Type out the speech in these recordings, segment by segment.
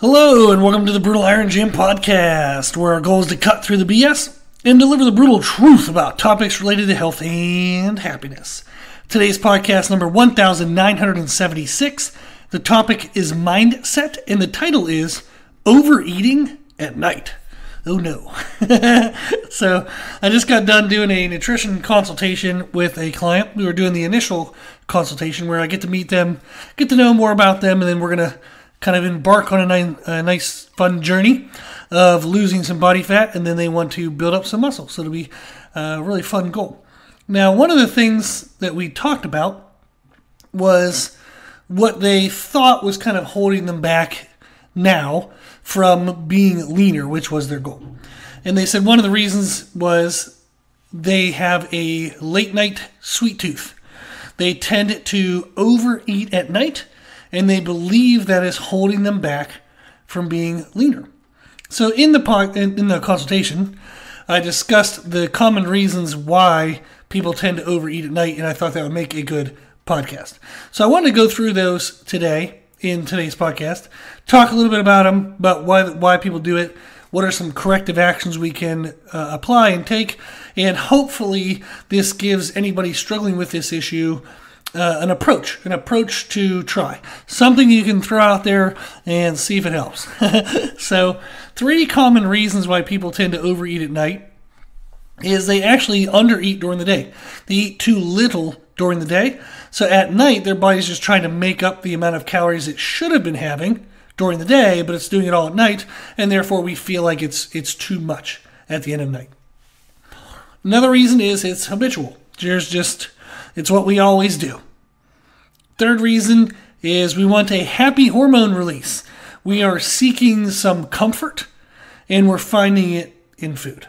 Hello, and welcome to the Brutal Iron Gym podcast, where our goal is to cut through the BS and deliver the brutal truth about topics related to health and happiness. Today's podcast number 1976. The topic is mindset, and the title is Overeating at Night. Oh no. so, I just got done doing a nutrition consultation with a client. We were doing the initial consultation where I get to meet them, get to know more about them, and then we're going to kind of embark on a nice, a nice, fun journey of losing some body fat, and then they want to build up some muscle. So it'll be a really fun goal. Now, one of the things that we talked about was what they thought was kind of holding them back now from being leaner, which was their goal. And they said one of the reasons was they have a late night sweet tooth. They tend to overeat at night and they believe that is holding them back from being leaner. So in the in the consultation, I discussed the common reasons why people tend to overeat at night, and I thought that would make a good podcast. So I wanted to go through those today in today's podcast, talk a little bit about them, about why why people do it, what are some corrective actions we can uh, apply and take, and hopefully this gives anybody struggling with this issue uh, an approach, an approach to try. Something you can throw out there and see if it helps. so, three common reasons why people tend to overeat at night is they actually undereat during the day. They eat too little during the day. So at night, their body's just trying to make up the amount of calories it should have been having during the day, but it's doing it all at night, and therefore we feel like it's it's too much at the end of the night. Another reason is it's habitual. There's just it's what we always do. Third reason is we want a happy hormone release. We are seeking some comfort and we're finding it in food.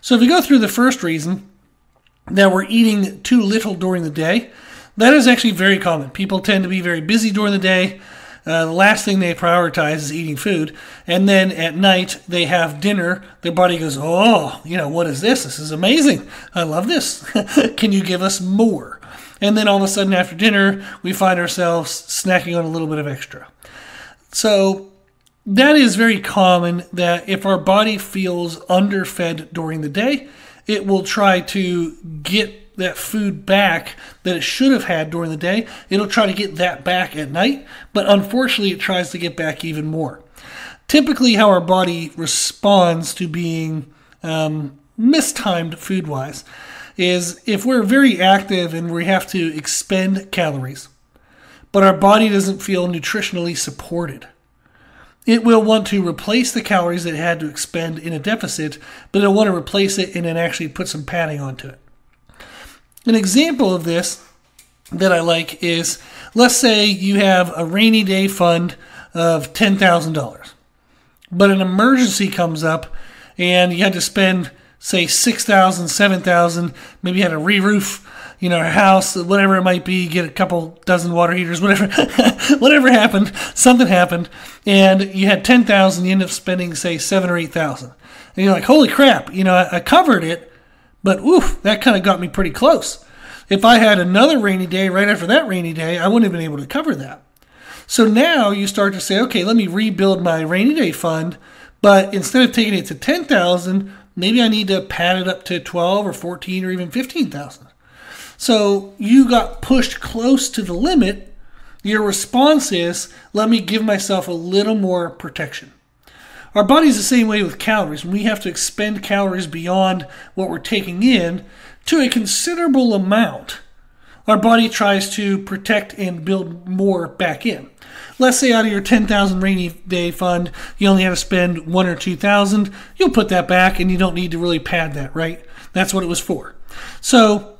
So if we go through the first reason that we're eating too little during the day, that is actually very common. People tend to be very busy during the day. Uh, the last thing they prioritize is eating food. And then at night, they have dinner. Their body goes, Oh, you know, what is this? This is amazing. I love this. Can you give us more? And then all of a sudden, after dinner, we find ourselves snacking on a little bit of extra. So that is very common that if our body feels underfed during the day, it will try to get that food back that it should have had during the day. It'll try to get that back at night, but unfortunately, it tries to get back even more. Typically, how our body responds to being um, mistimed food wise is if we're very active and we have to expend calories, but our body doesn't feel nutritionally supported. It will want to replace the calories that it had to expend in a deficit, but it'll want to replace it and then actually put some padding onto it. An example of this that I like is let's say you have a rainy day fund of $10,000, but an emergency comes up and you had to spend say 6000 7000 maybe you had to re-roof you know, a house, whatever it might be, get a couple dozen water heaters, whatever, whatever happened, something happened, and you had ten thousand, you end up spending say seven or eight thousand, and you're like, holy crap, you know, I covered it, but oof, that kind of got me pretty close. If I had another rainy day right after that rainy day, I wouldn't have been able to cover that. So now you start to say, okay, let me rebuild my rainy day fund, but instead of taking it to ten thousand, maybe I need to pad it up to 12 or 14 or even 15,000. So you got pushed close to the limit. Your response is, let me give myself a little more protection. Our body's the same way with calories. We have to expend calories beyond what we're taking in to a considerable amount. Our body tries to protect and build more back in let's say out of your 10,000 rainy day fund, you only have to spend one or 2,000, you'll put that back and you don't need to really pad that, right? That's what it was for. So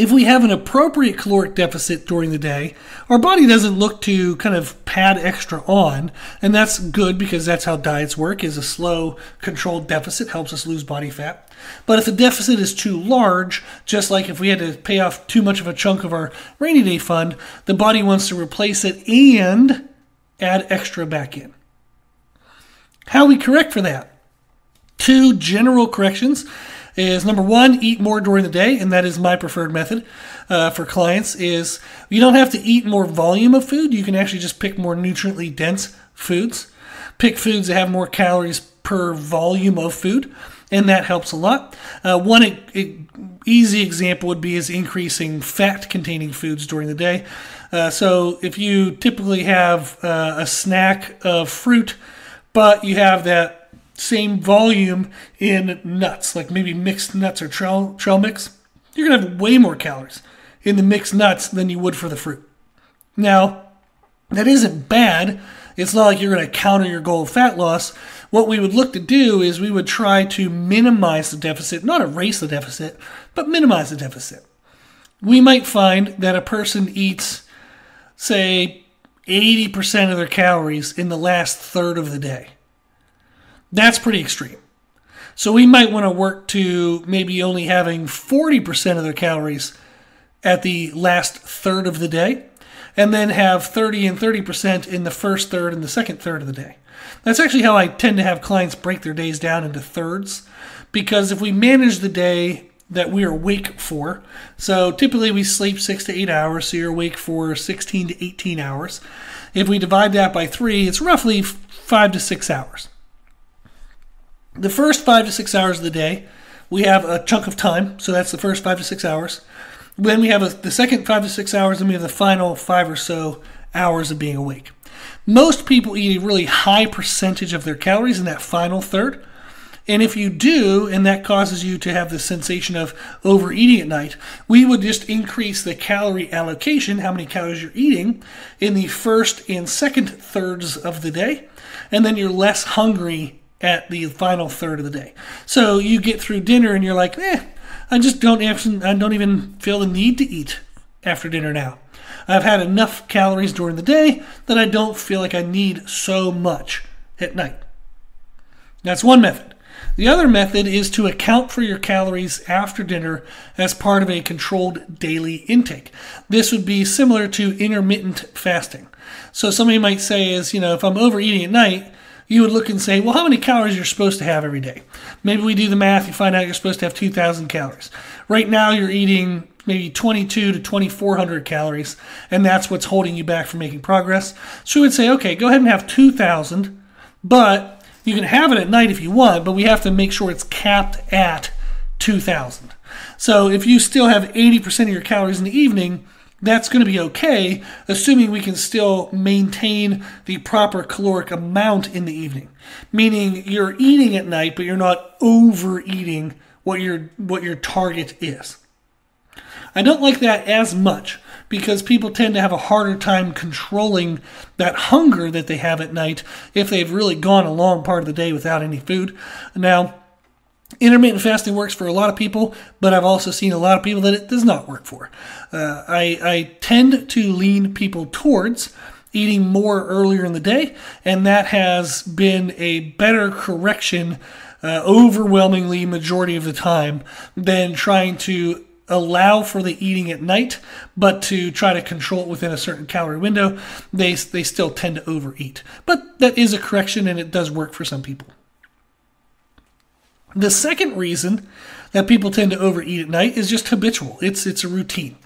if we have an appropriate caloric deficit during the day, our body doesn't look to kind of pad extra on, and that's good because that's how diets work is a slow controlled deficit helps us lose body fat. But if the deficit is too large, just like if we had to pay off too much of a chunk of our rainy day fund, the body wants to replace it and add extra back in. How we correct for that? Two general corrections is number one, eat more during the day, and that is my preferred method uh, for clients. Is you don't have to eat more volume of food; you can actually just pick more nutriently dense foods. pick foods that have more calories per volume of food, and that helps a lot. Uh, one e- e- easy example would be is increasing fat-containing foods during the day. Uh, so if you typically have uh, a snack of fruit, but you have that same volume in nuts, like maybe mixed nuts or trail, trail mix, you're going to have way more calories in the mixed nuts than you would for the fruit. Now, that isn't bad. It's not like you're going to counter your goal of fat loss. What we would look to do is we would try to minimize the deficit, not erase the deficit, but minimize the deficit. We might find that a person eats, say, 80% of their calories in the last third of the day. That's pretty extreme. So we might want to work to maybe only having 40% of their calories at the last third of the day, and then have 30 and 30% in the first third and the second third of the day. That's actually how I tend to have clients break their days down into thirds, because if we manage the day that we are awake for, so typically we sleep six to eight hours, so you're awake for 16 to 18 hours. If we divide that by three, it's roughly five to six hours. The first five to six hours of the day, we have a chunk of time, so that's the first five to six hours. Then we have a, the second five to six hours, and we have the final five or so hours of being awake. Most people eat a really high percentage of their calories in that final third. And if you do, and that causes you to have the sensation of overeating at night, we would just increase the calorie allocation, how many calories you're eating, in the first and second thirds of the day. And then you're less hungry at the final third of the day. So you get through dinner and you're like, eh, I just don't I don't even feel the need to eat after dinner now. I've had enough calories during the day that I don't feel like I need so much at night. That's one method. The other method is to account for your calories after dinner as part of a controlled daily intake. This would be similar to intermittent fasting. So somebody might say is, you know, if I'm overeating at night, you would look and say, well, how many calories you're supposed to have every day? Maybe we do the math, you find out you're supposed to have 2,000 calories. Right now, you're eating maybe 22 to 2,400 calories, and that's what's holding you back from making progress. So we would say, okay, go ahead and have 2,000, but you can have it at night if you want, but we have to make sure it's capped at 2,000. So if you still have 80% of your calories in the evening, that's going to be okay, assuming we can still maintain the proper caloric amount in the evening. Meaning you're eating at night, but you're not overeating what your what your target is. I don't like that as much because people tend to have a harder time controlling that hunger that they have at night if they've really gone a long part of the day without any food. Now, Intermittent fasting works for a lot of people, but I've also seen a lot of people that it does not work for. Uh, I, I tend to lean people towards eating more earlier in the day, and that has been a better correction uh, overwhelmingly majority of the time than trying to allow for the eating at night, but to try to control it within a certain calorie window, they, they still tend to overeat. But that is a correction and it does work for some people. The second reason that people tend to overeat at night is just habitual. It's it's a routine.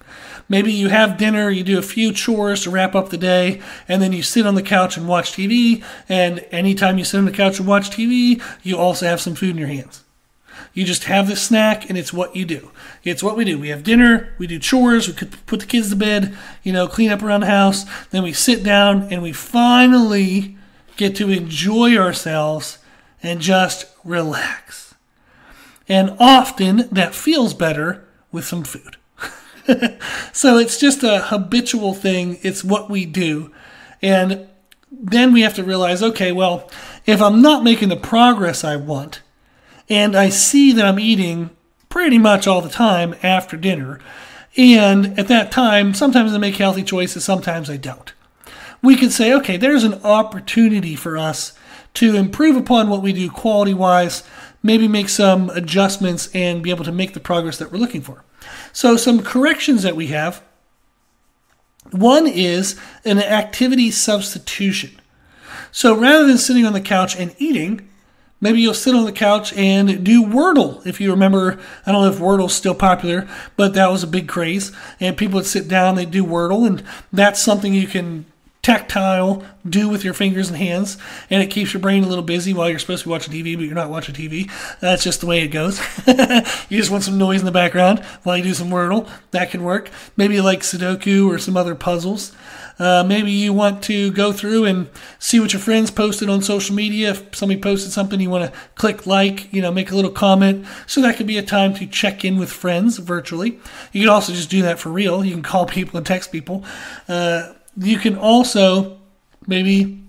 Maybe you have dinner, you do a few chores to wrap up the day, and then you sit on the couch and watch TV. And anytime you sit on the couch and watch TV, you also have some food in your hands. You just have this snack, and it's what you do. It's what we do. We have dinner, we do chores, we could put the kids to bed, you know, clean up around the house. Then we sit down, and we finally get to enjoy ourselves and just relax. And often that feels better with some food. so it's just a habitual thing, it's what we do. And then we have to realize okay, well, if I'm not making the progress I want, and I see that I'm eating pretty much all the time after dinner, and at that time, sometimes I make healthy choices, sometimes I don't. We could say, okay, there's an opportunity for us to improve upon what we do quality wise maybe make some adjustments and be able to make the progress that we're looking for. So, some corrections that we have one is an activity substitution. So, rather than sitting on the couch and eating, Maybe you'll sit on the couch and do Wordle. If you remember, I don't know if Wordle's still popular, but that was a big craze. And people would sit down, they'd do Wordle, and that's something you can tactile do with your fingers and hands, and it keeps your brain a little busy while you're supposed to be watching TV, but you're not watching TV. That's just the way it goes. you just want some noise in the background while you do some Wordle. That can work. Maybe like Sudoku or some other puzzles. Uh, maybe you want to go through and see what your friends posted on social media. If somebody posted something, you want to click like, you know, make a little comment. So that could be a time to check in with friends virtually. You can also just do that for real. You can call people and text people. Uh, you can also maybe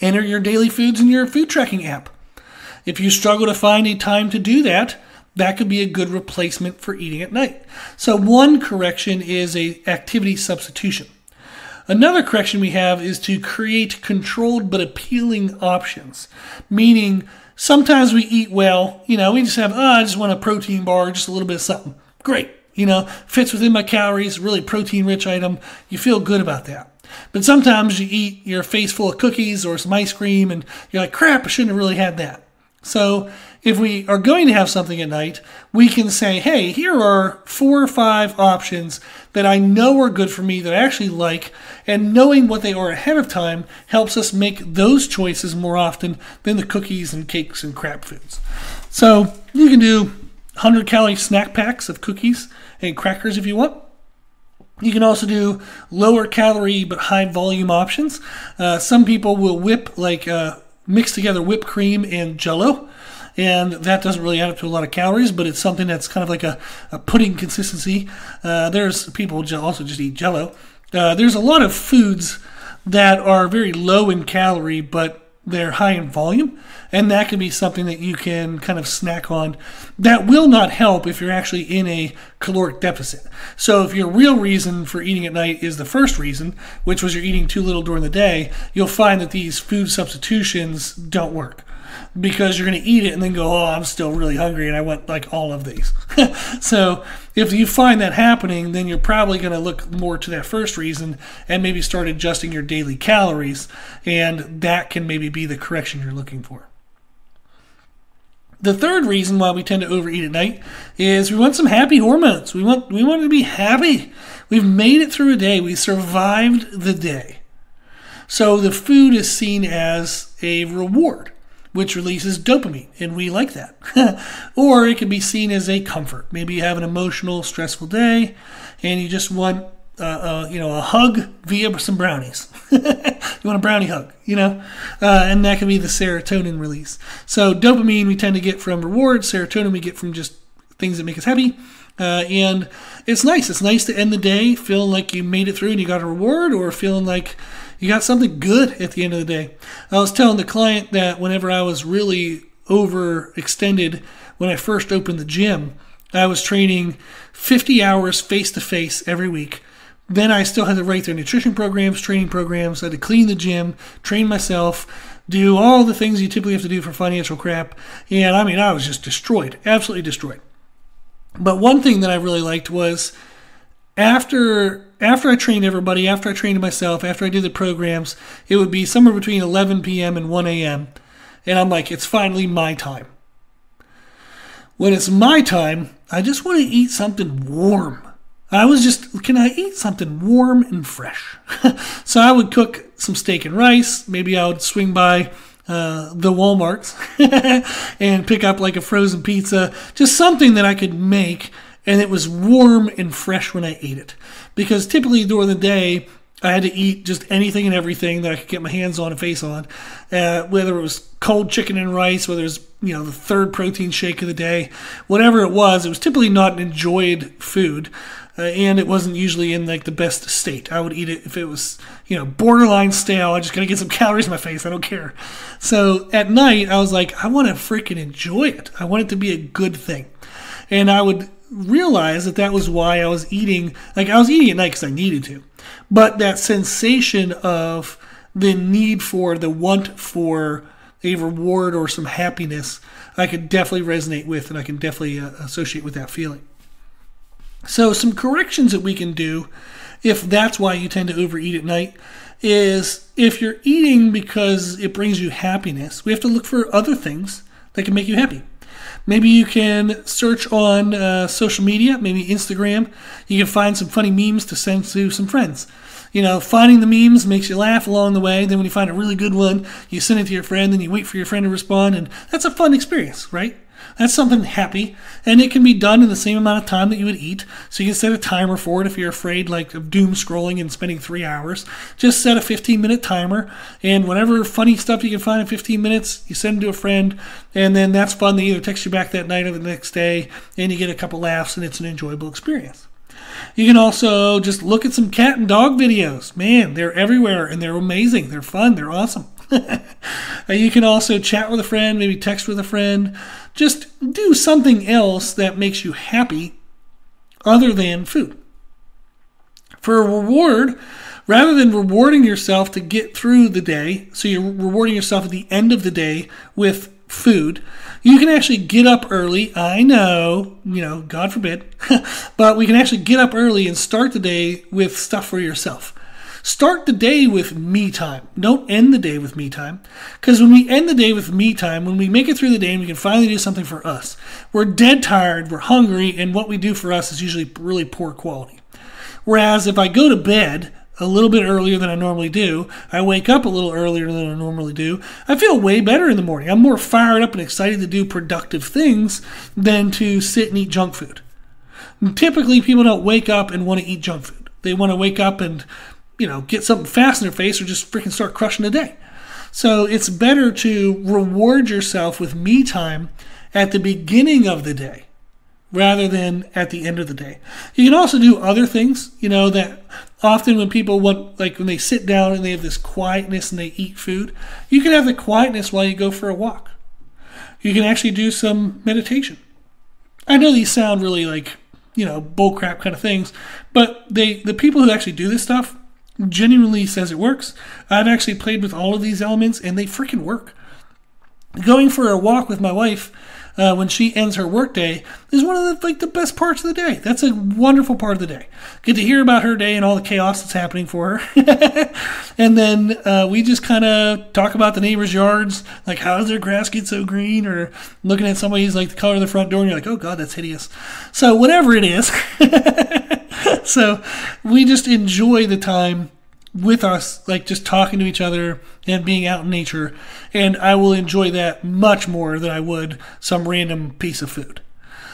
enter your daily foods in your food tracking app. If you struggle to find a time to do that, that could be a good replacement for eating at night. So one correction is a activity substitution. Another correction we have is to create controlled but appealing options, meaning sometimes we eat well, you know, we just have, oh, I just want a protein bar, just a little bit of something. Great, you know, fits within my calories, really protein rich item. You feel good about that. But sometimes you eat your face full of cookies or some ice cream and you're like, crap, I shouldn't have really had that. So if we are going to have something at night, we can say, hey, here are four or five options that I know are good for me that I actually like, and knowing what they are ahead of time helps us make those choices more often than the cookies and cakes and crap foods. So you can do 100 calorie snack packs of cookies and crackers if you want. You can also do lower calorie but high volume options. Uh, some people will whip like uh, mix together whipped cream and jello and that doesn't really add up to a lot of calories, but it's something that's kind of like a, a pudding consistency. Uh, there's people also just eat Jello. Uh, there's a lot of foods that are very low in calorie, but they're high in volume, and that can be something that you can kind of snack on. That will not help if you're actually in a caloric deficit. So, if your real reason for eating at night is the first reason, which was you're eating too little during the day, you'll find that these food substitutions don't work because you're going to eat it and then go, oh, I'm still really hungry and I want like all of these. so if you find that happening, then you're probably going to look more to that first reason and maybe start adjusting your daily calories, and that can maybe be the correction you're looking for. The third reason why we tend to overeat at night is we want some happy hormones. We want we want to be happy. We've made it through a day. We survived the day. So the food is seen as a reward which releases dopamine, and we like that. or it can be seen as a comfort. Maybe you have an emotional, stressful day, and you just want, uh, uh, you know, a hug via some brownies. you want a brownie hug, you know, uh, and that can be the serotonin release. So dopamine we tend to get from rewards. Serotonin we get from just things that make us happy. Uh, and it's nice. It's nice to end the day feeling like you made it through and you got a reward, or feeling like you got something good at the end of the day. I was telling the client that whenever I was really overextended when I first opened the gym, I was training 50 hours face to face every week. Then I still had to write their nutrition programs, training programs. I had to clean the gym, train myself, do all the things you typically have to do for financial crap. And I mean, I was just destroyed, absolutely destroyed. But one thing that I really liked was after after I trained everybody, after I trained myself, after I did the programs, it would be somewhere between 11 p.m. and 1 a.m. And I'm like, it's finally my time. When it's my time, I just want to eat something warm. I was just, can I eat something warm and fresh? so I would cook some steak and rice. Maybe I would swing by uh, the Walmarts and pick up like a frozen pizza, just something that I could make and it was warm and fresh when I ate it. Because typically during the day, I had to eat just anything and everything that I could get my hands on and face on, uh, whether it was cold chicken and rice, whether it was you know the third protein shake of the day, whatever it was. It was typically not an enjoyed food, uh, and it wasn't usually in like the best state. I would eat it if it was you know borderline stale. I just gotta get some calories in my face. I don't care. So at night, I was like, I want to freaking enjoy it. I want it to be a good thing, and I would realize that that was why I was eating. Like I was eating at night because I needed to, but that sensation of the need for the want for a reward or some happiness, I could definitely resonate with, and I can definitely uh, associate with that feeling. So, some corrections that we can do if that's why you tend to overeat at night is if you're eating because it brings you happiness, we have to look for other things that can make you happy. Maybe you can search on uh, social media, maybe Instagram. You can find some funny memes to send to some friends. You know, finding the memes makes you laugh along the way. Then when you find a really good one, you send it to your friend, then you wait for your friend to respond, and that's a fun experience, right? That's something happy, and it can be done in the same amount of time that you would eat. So you can set a timer for it if you're afraid, like of doom scrolling and spending three hours. Just set a 15 minute timer, and whatever funny stuff you can find in 15 minutes, you send to a friend, and then that's fun. They either text you back that night or the next day, and you get a couple laughs, and it's an enjoyable experience. You can also just look at some cat and dog videos. Man, they're everywhere and they're amazing. They're fun. They're awesome. you can also chat with a friend, maybe text with a friend. Just do something else that makes you happy other than food. For a reward, rather than rewarding yourself to get through the day, so you're rewarding yourself at the end of the day with food, you can actually get up early. I know, you know, God forbid, but we can actually get up early and start the day with stuff for yourself. Start the day with me time. Don't end the day with me time. Because when we end the day with me time, when we make it through the day and we can finally do something for us, we're dead tired, we're hungry, and what we do for us is usually really poor quality. Whereas if I go to bed a little bit earlier than I normally do, I wake up a little earlier than I normally do, I feel way better in the morning. I'm more fired up and excited to do productive things than to sit and eat junk food. typically, people don't wake up and want to eat junk food. They want to wake up and you know, get something fast in their face or just freaking start crushing the day. So it's better to reward yourself with me time at the beginning of the day rather than at the end of the day. You can also do other things, you know, that often when people want, like when they sit down and they have this quietness and they eat food, you can have the quietness while you go for a walk. You can actually do some meditation. I know these sound really like, you know, bullcrap kind of things, but they the people who actually do this stuff genuinely says it works. I've actually played with all of these elements and they freaking work. Going for a walk with my wife uh, when she ends her workday is one of the like the best parts of the day. That's a wonderful part of the day. Get to hear about her day and all the chaos that's happening for her, and then uh, we just kind of talk about the neighbors' yards, like how does their grass get so green, or looking at somebody's like the color of the front door, and you're like, oh god, that's hideous. So whatever it is. so we just enjoy the time with us, like just talking to each other and being out in nature. And I will enjoy that much more than I would some random piece of food.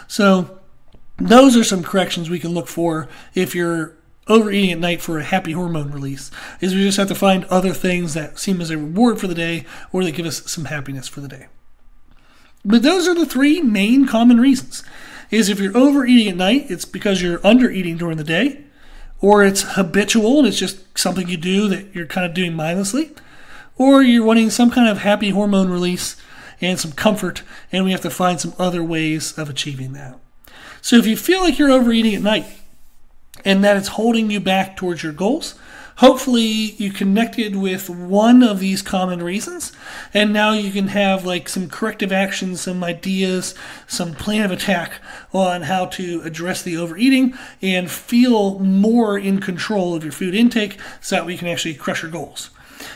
So, those are some corrections we can look for if you're overeating at night for a happy hormone release. Is we just have to find other things that seem as a reward for the day or that give us some happiness for the day. But those are the three main common reasons. Is if you're overeating at night, it's because you're undereating during the day or it's habitual and it's just something you do that you're kind of doing mindlessly, or you're wanting some kind of happy hormone release and some comfort, and we have to find some other ways of achieving that. So if you feel like you're overeating at night and that it's holding you back towards your goals, hopefully you connected with one of these common reasons and now you can have like some corrective actions some ideas some plan of attack on how to address the overeating and feel more in control of your food intake so that we can actually crush your goals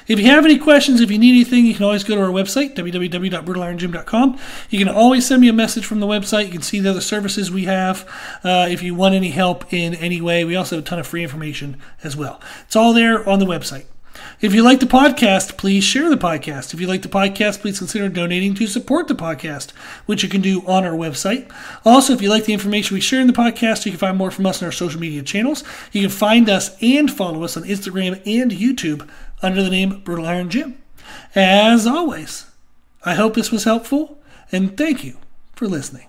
if you have any questions, if you need anything, you can always go to our website, www.brutalirongym.com. You can always send me a message from the website. You can see the other services we have uh, if you want any help in any way. We also have a ton of free information as well. It's all there on the website. If you like the podcast, please share the podcast. If you like the podcast, please consider donating to support the podcast, which you can do on our website. Also, if you like the information we share in the podcast, you can find more from us on our social media channels. You can find us and follow us on Instagram and YouTube under the name Brutal Iron Gym. As always, I hope this was helpful, and thank you for listening.